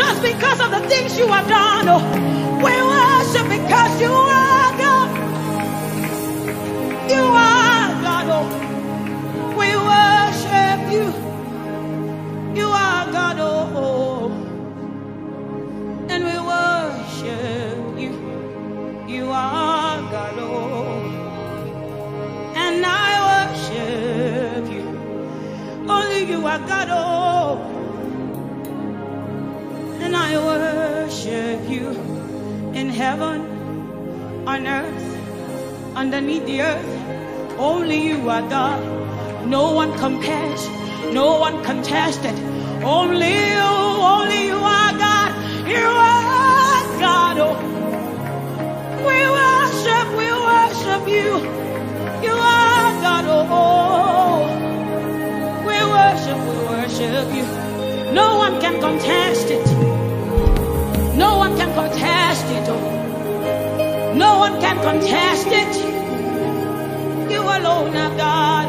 just because of the things you have done. Oh, we worship because you are God. You are God. Oh, we worship you. You are God. Oh, and we worship you. You are God. Oh, and I worship you. Only you are God. Oh I worship you in heaven, on earth, underneath the earth. Only you are God. No one compares, no one contested. Only you, only you are God. You are God. Oh, we worship, we worship you. You are God. Oh, oh. we worship, we worship you. No one can contest it. No one contest it. You alone are God.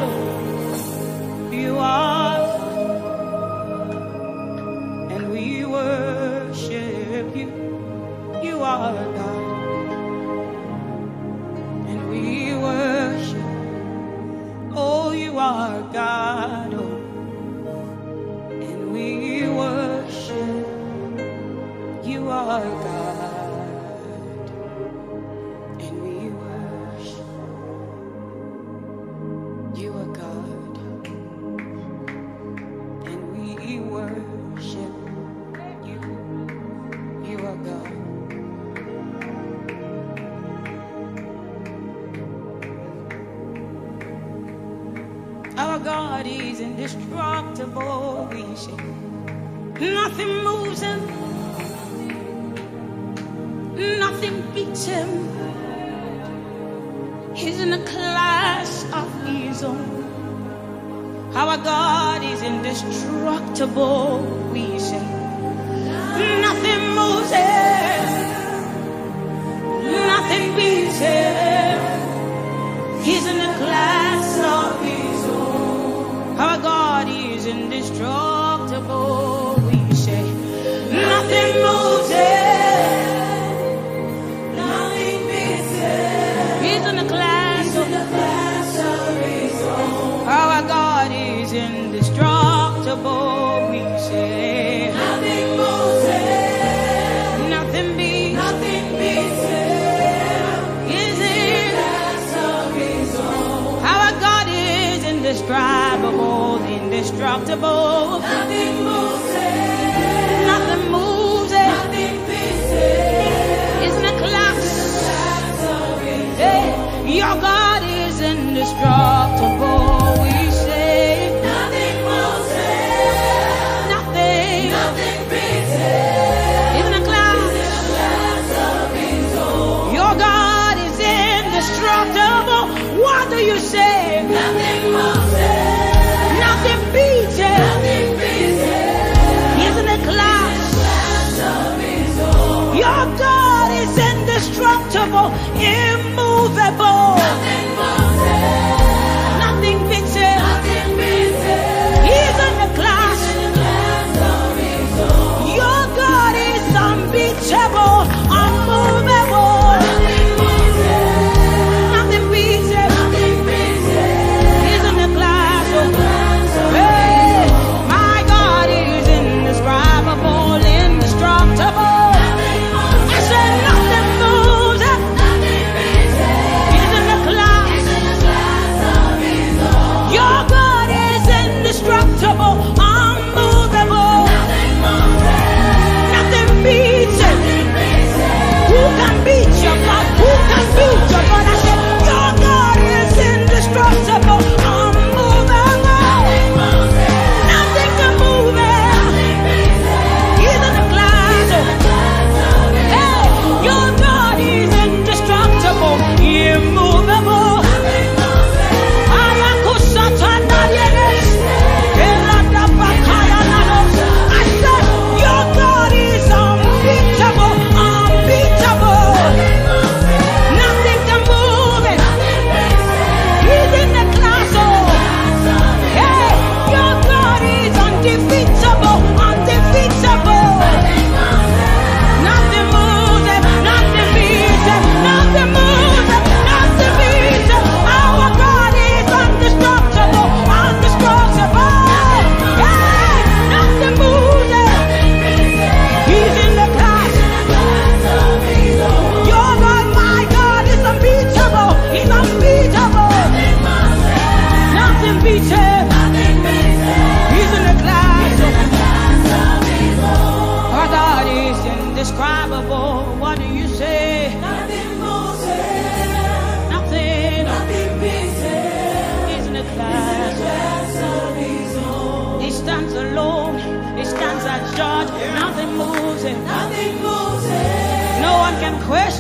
You are. And we worship you. You are Our God is indestructible, we say. Nothing moves him. Nothing beats him. Indestructible. Nothing moves him. Nothing moves him. Nothing beats. He's in the class. Your God is indestructible. We say nothing moves him. Nothing. Nothing beats him. He's in the. Your God is indestructible. What do you say? Nothing moves indestructible, immovable.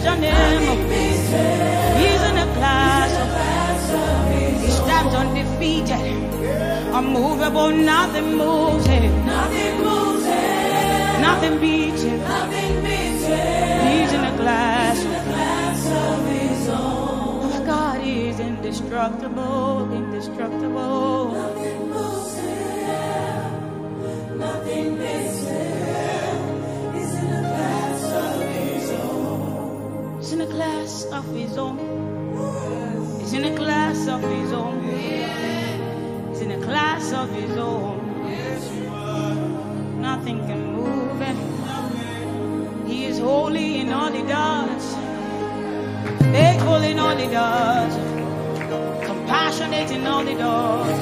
Question oh him. He's in a class. Oh he stands undefeated. Unmovable. Nothing moves him. Nothing moves him. Nothing beats him. Nothing beats him. He's in a class. Class of his own. Our God is indestructible. Indestructible. He's in a class of his own. He's in a class of his own. He's in a class of his own. Nothing can move him. He is holy in all he does. Faithful in all he does. Compassionate in all he does.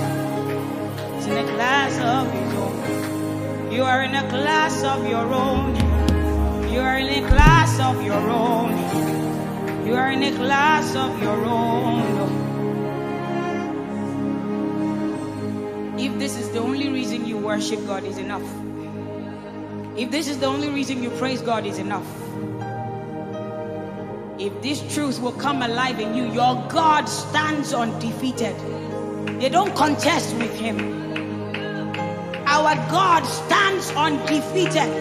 He's in a class of his own. You are in a class of your own. You are in a class of your own. You are in a class of your own. If this is the only reason you worship God, is enough. If this is the only reason you praise God, is enough. If this truth will come alive in you, your God stands undefeated. They don't contest with Him. Our God stands undefeated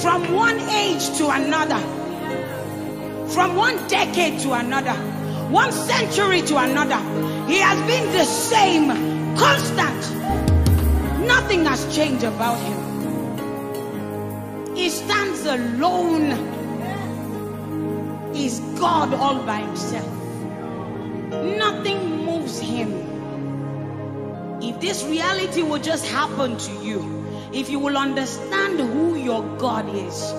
from one age to another, from one decade to another, one century to another. He has been the same, constant. Nothing has changed about him. He stands alone. He's God all by himself. Nothing moves him. If this reality will just happen to you, if you will understand who your God is,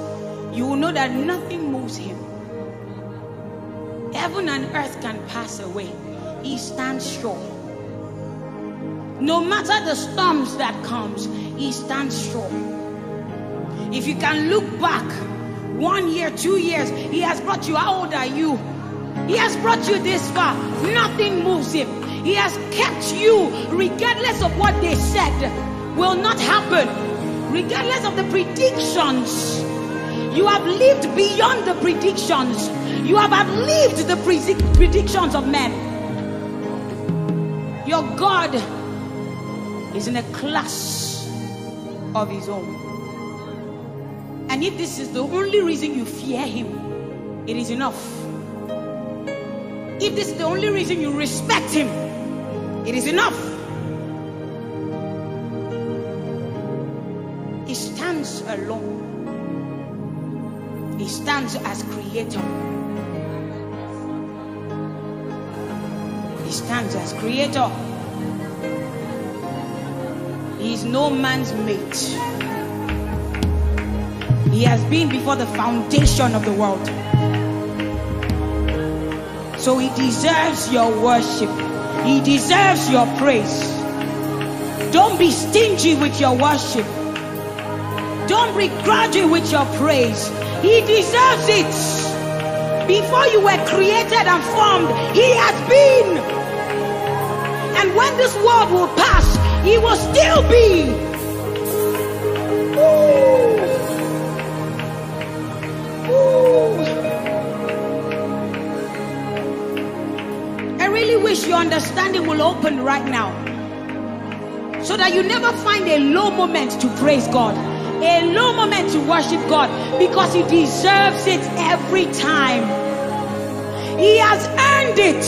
you will know that nothing moves him. Heaven and earth can pass away. He stands strong. No matter the storms that comes, he stands strong. If you can look back one year, two years, he has brought you. How old are you? He has brought you this far. Nothing moves him. He has kept you, regardless of what they said, will not happen. Regardless of the predictions, you have lived beyond the predictions. You have outlived the predi- predictions of men. Your God is in a class of his own. And if this is the only reason you fear him, it is enough. If this is the only reason you respect him, it is enough. He stands alone. He stands as creator. He stands as creator. He is no man's mate. He has been before the foundation of the world. So he deserves your worship. He deserves your praise. Don't be stingy with your worship. Don't begrudge it with your praise. He deserves it. Before you were created and formed, He has been. And when this world will pass, He will still be. Ooh. Ooh. I really wish your understanding will open right now so that you never find a low moment to praise God, a low moment to worship God because He deserves it every time. He has earned it.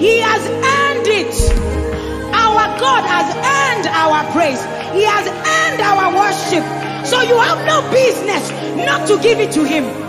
He has earned it. Our God has earned our praise. He has earned our worship. So you have no business not to give it to Him.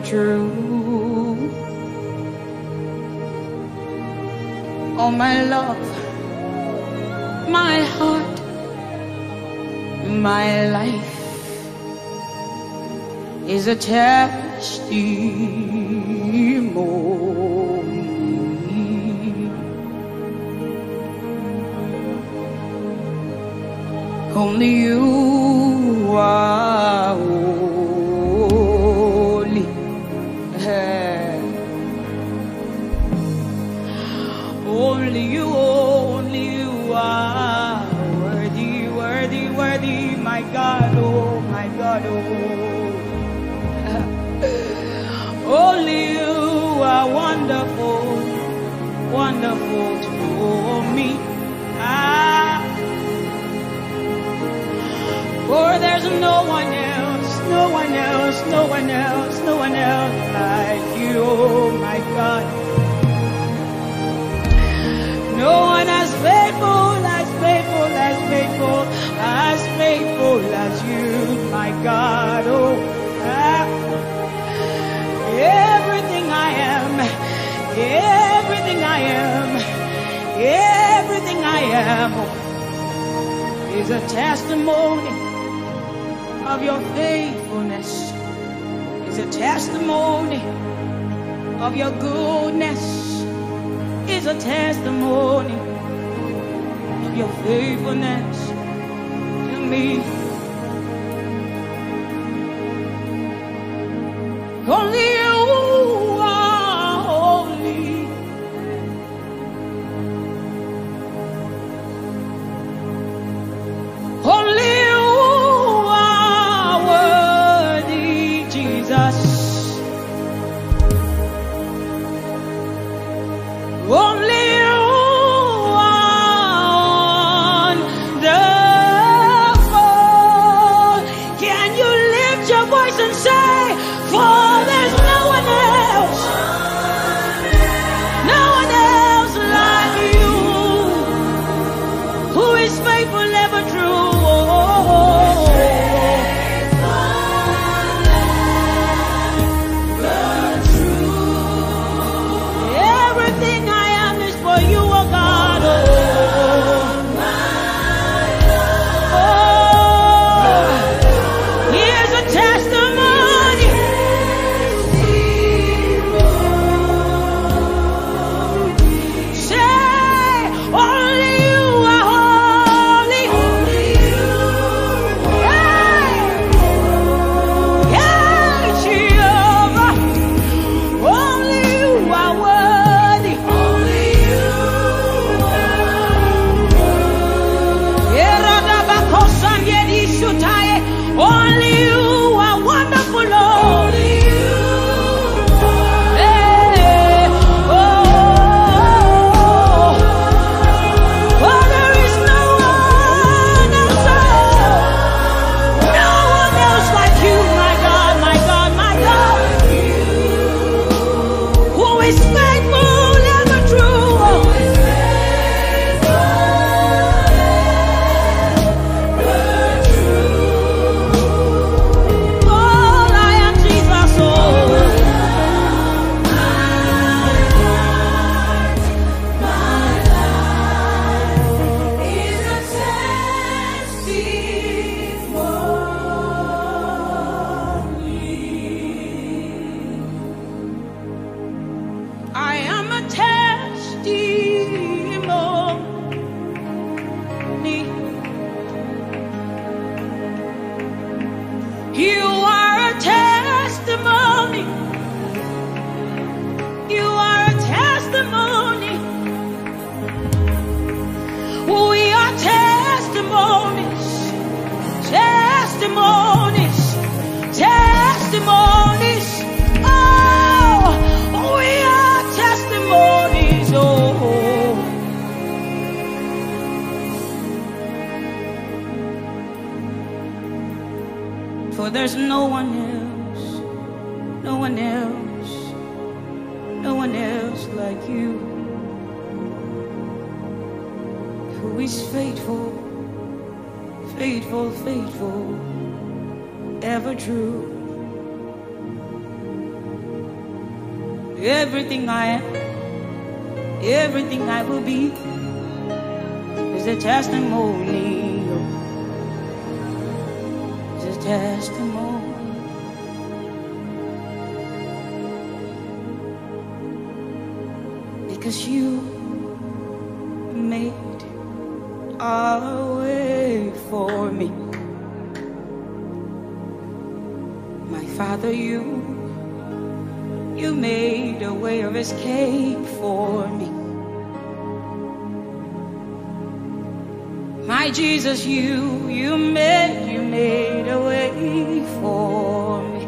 True. Oh, my love, my heart, my life is a testimony. Only you are wonderful, wonderful to me. Ah, for there's no one else, no one else, no one else, no one else like you, oh my God. No one as faithful, as faithful, as faithful, as faithful as you, my God. Oh, is a testimony of your faithfulness. Is a testimony of your goodness is a testimony of your faithfulness to me. Only faithful, faithful, ever true. Everything I am, everything I will be is a testimony. Is a testimony. Because you made a My you you made a way of escape for me. My Jesus, you, you made, you made a way for me.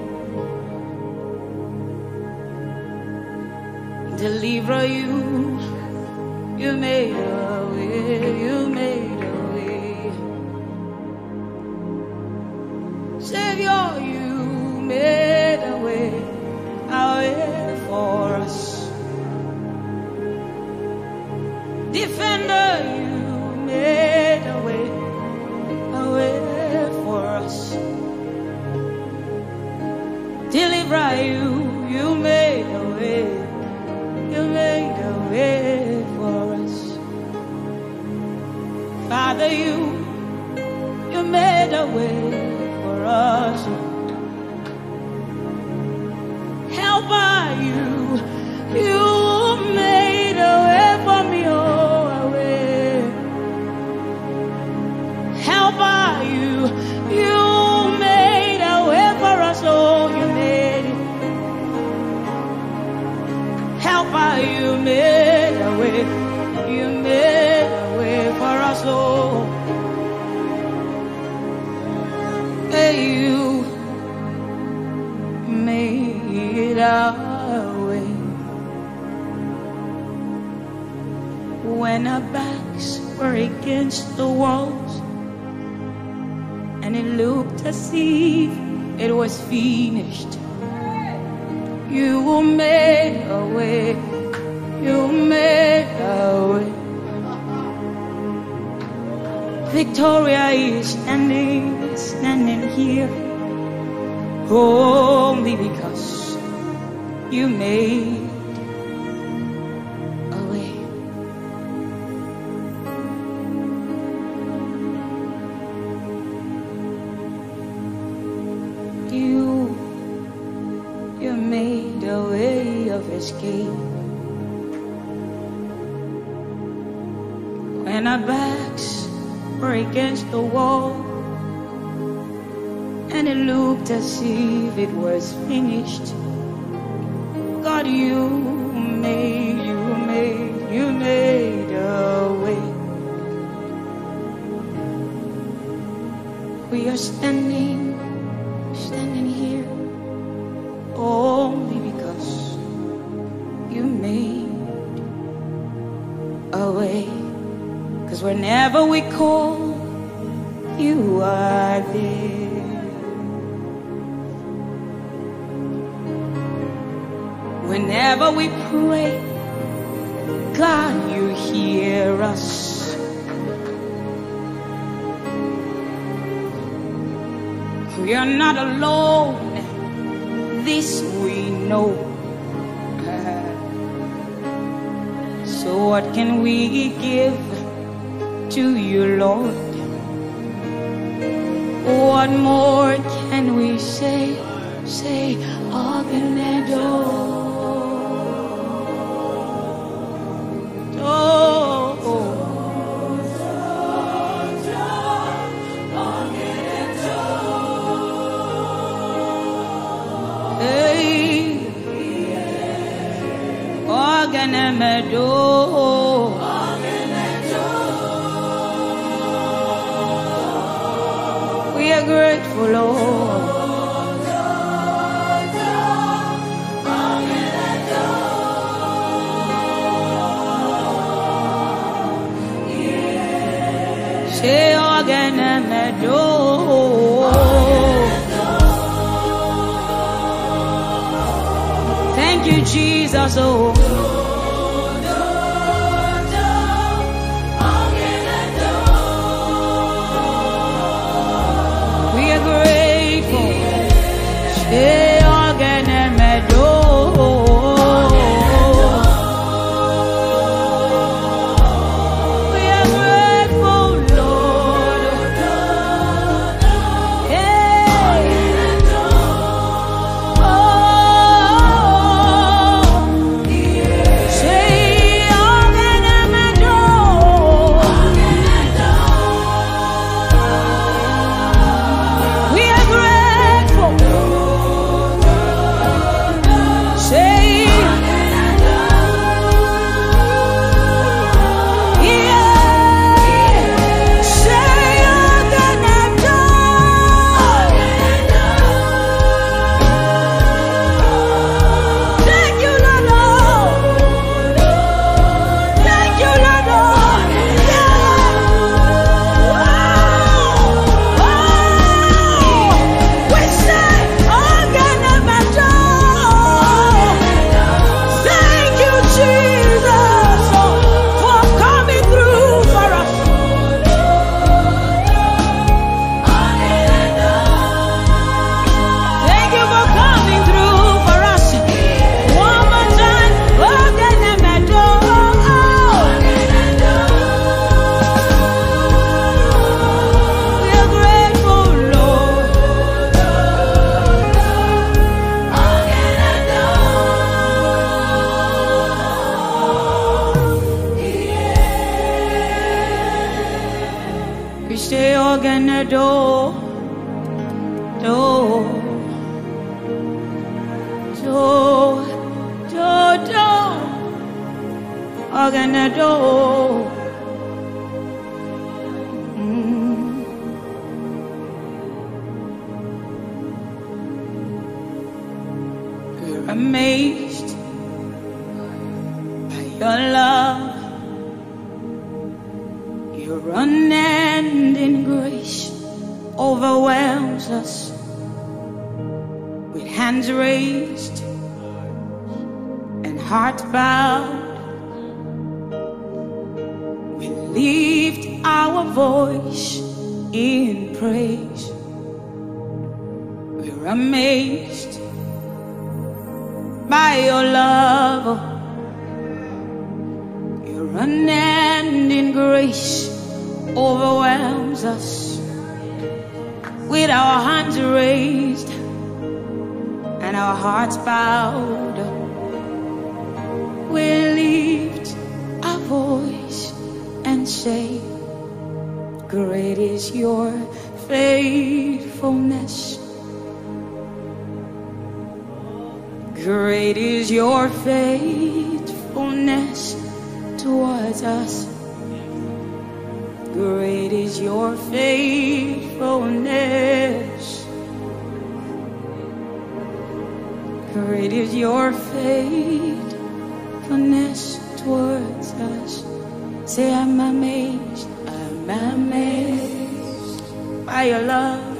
Deliver you, you made a Victoria is standing, standing here only because you made as if it was finished. God, you made, you made, you made a way. We are standing, standing God, you hear us. We are not alone, this we know. So, what can we give to you, Lord? What more can we say? Say, Agnado. So. and heart bound, we lift our voice in praise. We're amazed by your love, your unending grace overwhelms us. With our hands raised and our hearts bowed. We lift our voice and say, Great is your faithfulness. Great is your faithfulness towards us. Great is your faithfulness. Great is your fate, kindness towards us. Say, I'm amazed, I'm amazed by your love.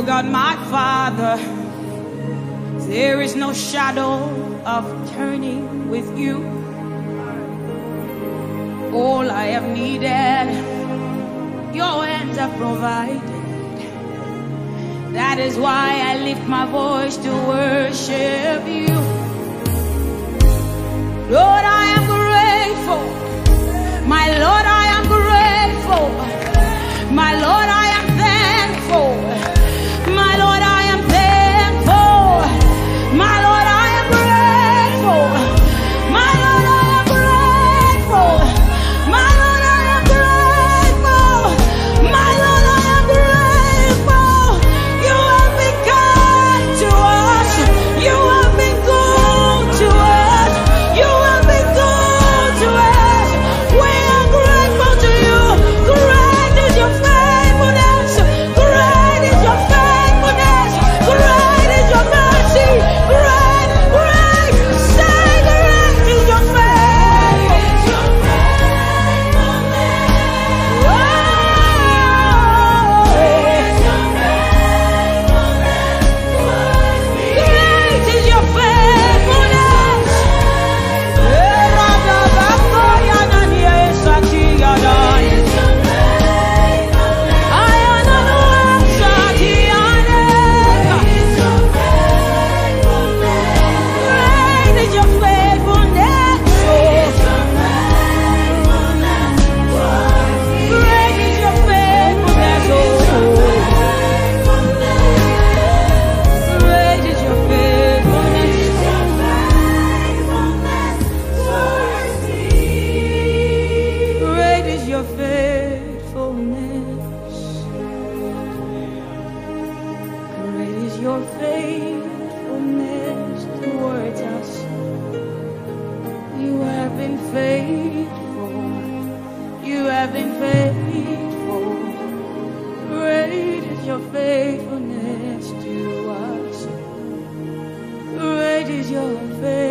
Oh God, my Father, there is no shadow of turning with you. All I have needed, your hands have provided. That is why I lift my voice to worship you. Lord, I am grateful. My Lord, I am grateful. My Lord, I your faithfulness.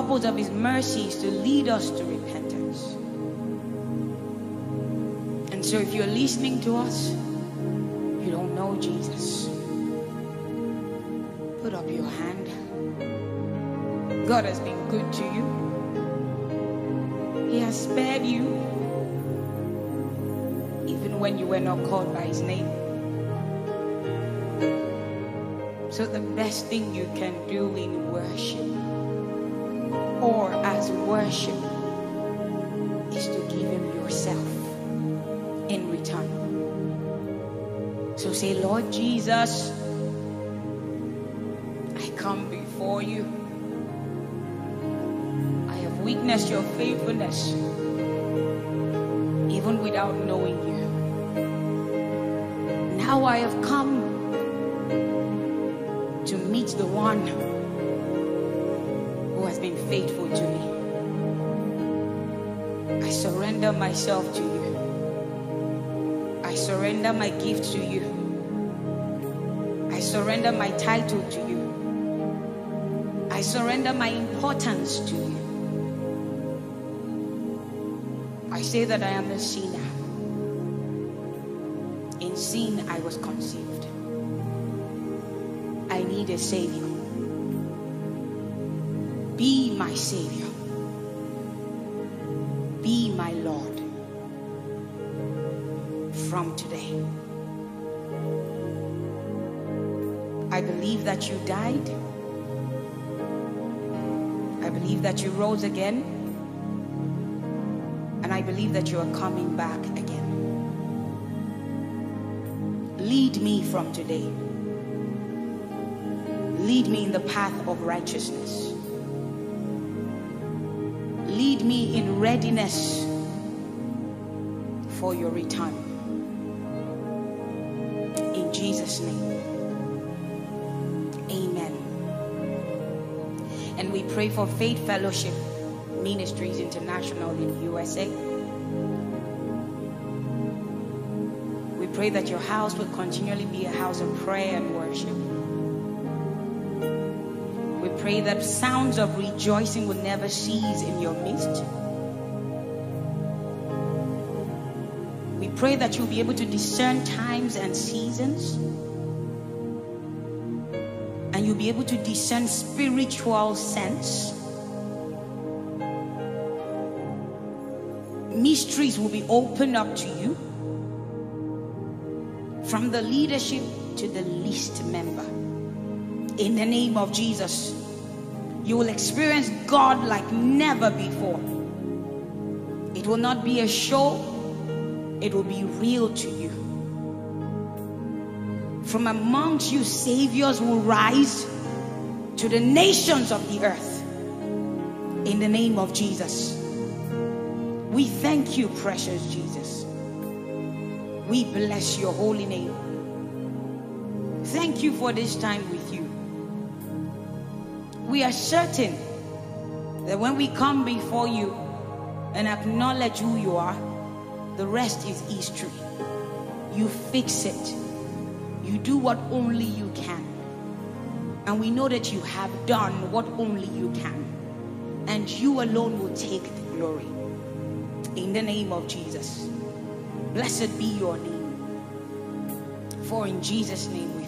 The of His mercies to lead us to repentance. And so, if you're listening to us, you don't know Jesus, put up your hand. God has been good to you, He has spared you, even when you were not called by His name. So, the best thing you can do in worship or as worship is to give Him yourself in return. So say, Lord Jesus, I come before you. I have witnessed your faithfulness even without knowing you. Now I have come to meet the one faithful to me. I surrender myself to you. I surrender my gift to you. I surrender my title to you. I surrender my importance to you. I say that I am a sinner. In sin, I was conceived. I need a Savior. Savior. Be my Lord. From today, I believe that you died. I believe that you rose again. And I believe that you are coming back again. Lead me from today. Lead me in the path of righteousness. Lead me in readiness for your return. In Jesus' name. Amen. And we pray for Faith Fellowship Ministries International in USA. We pray that your house will continually be a house of prayer and worship. Pray that sounds of rejoicing will never cease in your midst. We pray that you'll be able to discern times and seasons. And you'll be able to discern spiritual sense. Mysteries will be opened up to you from the leadership to the least member. In the name of Jesus, you will experience God like never before. It will not be a show, it will be real to you. From amongst you, saviors will rise to the nations of the earth. In the name of Jesus. We thank you, precious Jesus. We bless your holy name. Thank you for this time with you. We are certain that when we come before you and acknowledge who you are, the rest is history. You fix it. You do what only you can. And we know that you have done what only you can. And you alone will take the glory. In the name of Jesus. Blessed be your name. For in Jesus' name.